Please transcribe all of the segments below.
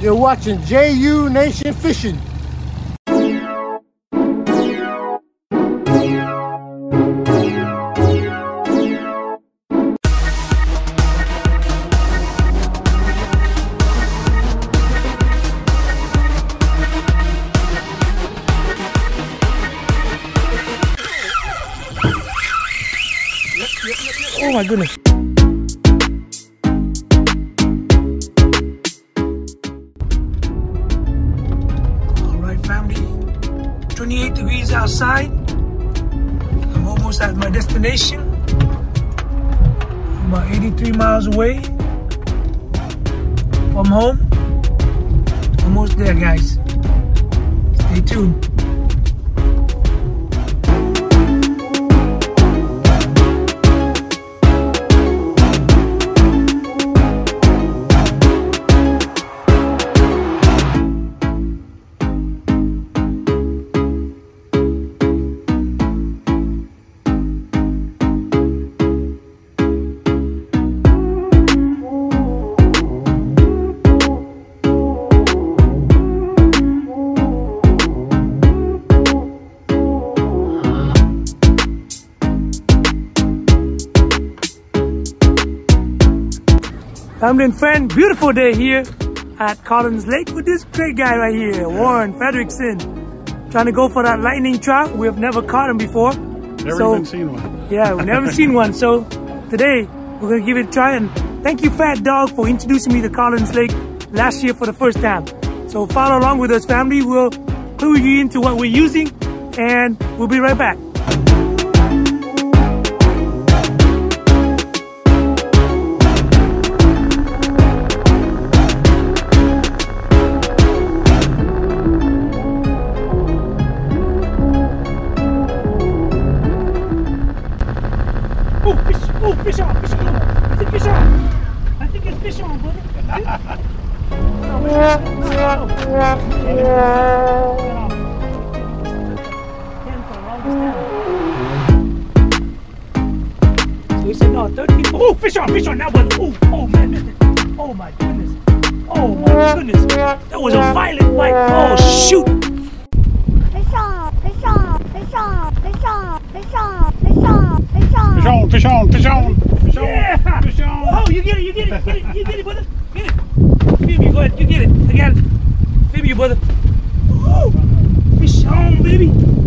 You're watching JU Nation Fishing. Oh my goodness. 28 degrees outside. I'm almost at my destination. About 83 miles away from home. Almost there, guys. Stay tuned. And friend, beautiful day here at Collins Lake with this great guy right here, Warren Frederickson. Trying to go for that lightning trout. We have never caught him before. Never So- even seen one. Yeah, we've never seen one. So today we're gonna give it a try. And thank you, Phat Dog, for introducing me to Collins Lake last year for the first time. So follow along with us, family. We'll clue you into what we're using, and we'll be right back. On, brother. No, wait, no, no. So he said, no, 13. Oh, fish on, fish on now, brother. Oh, oh, man. this Oh, my goodness. Oh, my goodness. That was a violent bite. Oh, shoot. Fish on, fish on, fish on, fish on, fish on, fish on, fish on. Fish on, fish on, fish on, fish on, Yeah. fish on. Oh, you get it, you get it, brother. Get it. Phoebe, go ahead, you get it. I got it. Phoebe, you brother. Oh, fish on, baby.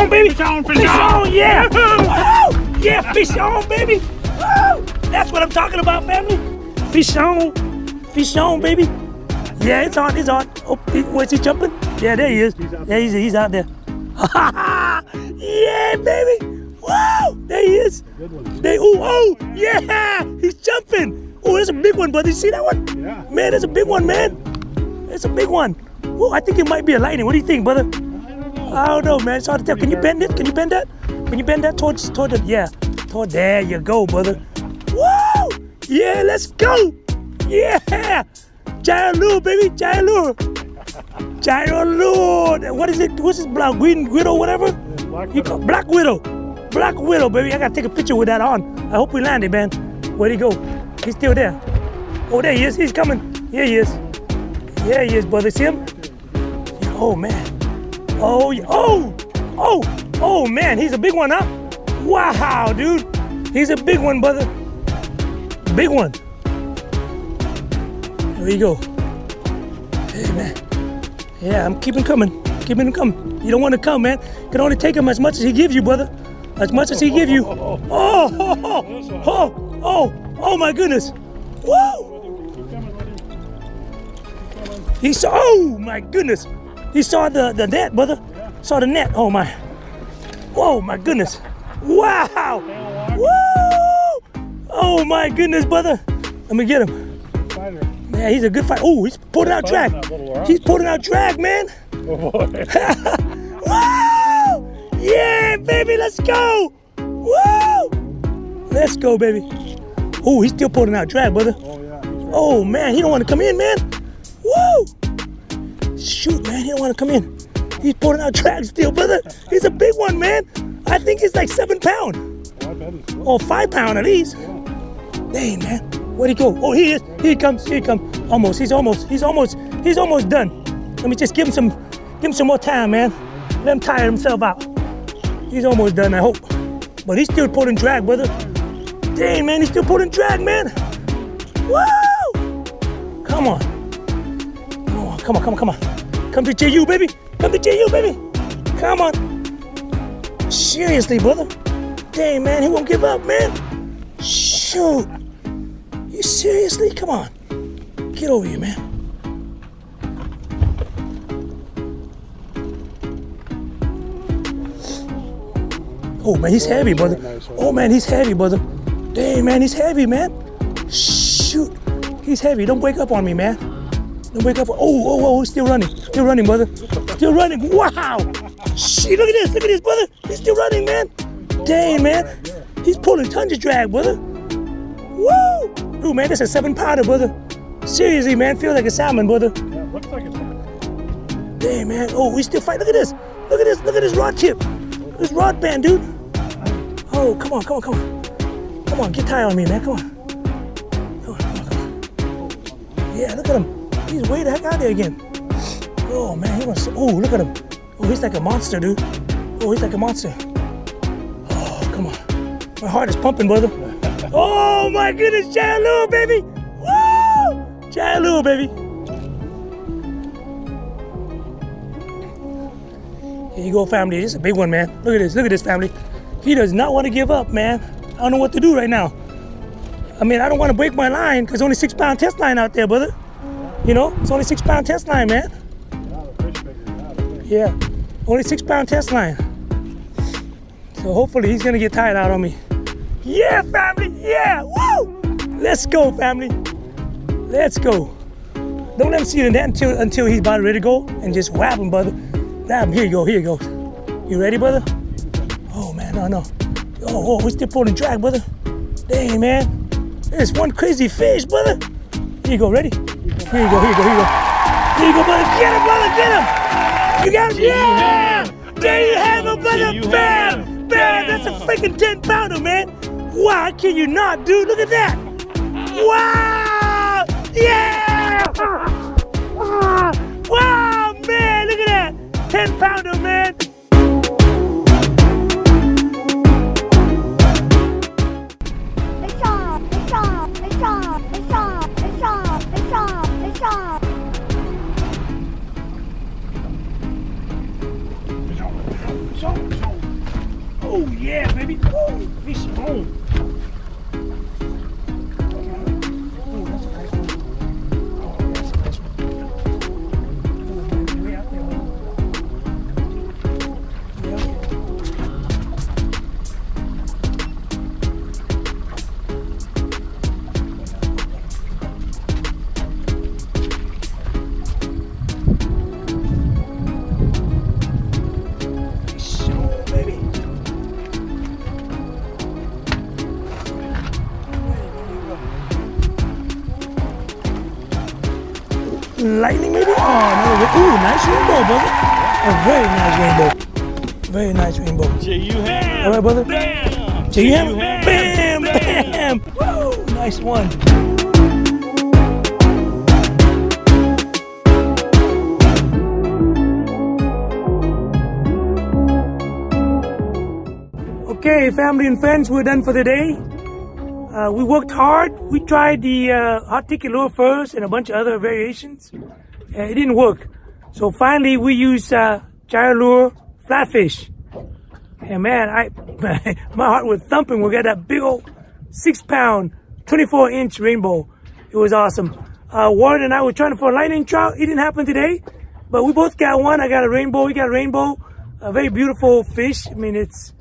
On, baby! Fish on, fish Fish on. on, yeah! Yeah, fish on, baby! Woo! That's what I'm talking about, family. Fish on, fish on, baby. Yeah, it's on, it's on. Oh, he- where's he jumping? Yeah, there he is. Yeah, he's, he's out there. yeah, baby! Woo! There he is. They, oh, oh, yeah! He's jumping. Oh, there's a big one, brother. You see that one? Yeah. Man, there's a big one, man. It's a big one. Oh, I think it might be a lightning. What do you think, brother? I don't know, man. It's hard to tell. Can you bend it? Can you bend that? Can you bend that towards toward the yeah? Toward there you go, brother. Woo! Yeah, let's go! Yeah! Giro lure, baby, Giro lure. Giro lure. What is it? What's this black green widow, whatever? Black call Black Widow. Black Widow, baby. I gotta take a picture with that on. I hope we landed, man. Where'd he go? He's still there. Oh, there he is. He's coming. Here he is. Yeah, he is, brother. See him? Oh man. Oh yeah. Oh. Oh. Oh man. He's a big one, huh? Wow, dude. He's a big one, brother. Big one. There you go. Hey man. Yeah, I'm keeping coming. Keeping him coming. You don't want to come, man. You can only take him as much as he gives you, brother. As much as he give you. Oh, oh, oh, oh, oh, oh my goodness. Whoa! He saw, oh my goodness. He saw the, the net, brother. Saw the net. Oh my. Whoa, my goodness. Wow. Woo! Oh my goodness, brother. Let me get him. Yeah, he's a good fighter. Oh, he's pulling out drag. He's pulling out drag, man. Oh boy. Woo! Yeah, baby, let's go. Woo! Let's go, baby. Oh, he's still pulling out drag, brother. Oh yeah. Oh man, he don't want to come in, man. Woo! Shoot, man, he don't want to come in. He's pulling out drag still, brother. He's a big one, man. I think he's like seven pound Oh, five pound at least. Dang, man. Where'd he go? Oh, he is. Here he comes. Here he comes. Almost. He's almost. He's almost. He's almost done. Let me just give him some. Give him some more time, man. Let him tire himself out. He's almost done. I hope. But he's still pulling drag, brother. Dang, man. He's still pulling drag, man. Woo! Come on. Come on. Come on. Come on. Come on. Come to JU, baby. Come to JU, baby. Come on. Seriously, brother. Dang, man. He won't give up, man. Shoot. You seriously? Come on. Get over here, man. Oh man, he's heavy, brother. Oh man, he's heavy, brother. Dang man, he's heavy, man. Shoot. He's heavy. Don't wake up on me, man. Don't wake up. Oh, oh, oh, still running. Still running, brother. Still running. Wow. Shit, look at this. Look at this, brother. He's still running, man. Dang, man. He's pulling tons of drag, brother. Woo! Dude, man, this is a seven pounder, brother. Seriously, man, feels like a salmon, brother. Yeah, looks like it's him. Damn, man. Oh, we still fight. Look at this. Look at this. Look at this rod tip. This rod band, dude. Oh, come on, come on, come on. Come on, get tired on me, man. Come on, come on, come on. Yeah, look at him. He's way the heck out there again. Oh, man, he wants to. Oh, look at him. Oh, he's like a monster, dude. Oh, he's like a monster. Oh, come on. My heart is pumping, brother. Oh, my goodness, Jailu, baby. Woo! Jailu, baby. Here you go, family. This is a big one, man. Look at this. Look at this, family. He does not want to give up, man. I don't know what to do right now. I mean, I don't want to break my line because only six pound test line out there, brother. You know, it's only six pound test line, man. Yeah, only six pound test line. So hopefully he's gonna get tired out on me. Yeah, family. Yeah. Woo! Let's go, family. Let's go. Don't let him see the net until until he's about ready to go, and just whap him, brother. Whap him. Here you go. Here you go. You ready, brother? Oh man, no, no. Oh, oh, we still pulling drag, brother. Dang, man. There's one crazy fish, brother. Here you go. Ready? Here you go. Here you go. Here you go. Here you go, brother. Get him, brother. Get him. You got him. Yeah. There you have it, brother. Bam. Bam. That's a freaking 10 pounder, man. Why can you not, dude? Look at that. Wow. Oh, yeah, baby. Oh, fish home. Lightning maybe? Oh no! Ooh, nice rainbow, brother. A very nice rainbow. Very nice rainbow. J.U. Ham. All right, brother. Bam. So you have. Ham. bam, bam. Woo, nice one. Okay, family and friends, we're done for the day. Uh, we worked hard. We tried the uh, hot ticket lure first and a bunch of other variations. Uh, it didn't work. So finally, we used uh, Giro lure, flatfish. And man, I my heart was thumping. We got that big old six pound, 24 inch rainbow. It was awesome. Uh, Warren and I were trying for a lightning trout. It didn't happen today, but we both got one. I got a rainbow. We got a rainbow. A very beautiful fish. I mean, it's,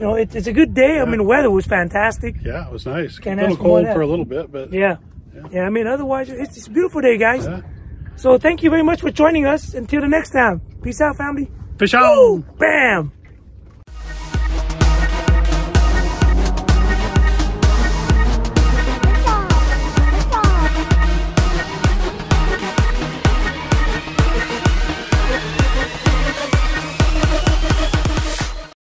you know, it's, it's a good day. I mean, the weather was fantastic. Yeah, it was nice. Can't a little ask for more cold for a little bit, but Yeah. Yeah, I mean, otherwise, it's, it's a beautiful day, guys. Yeah. So thank you very much for joining us. Until the next time. Peace out, family. fish out. Bam!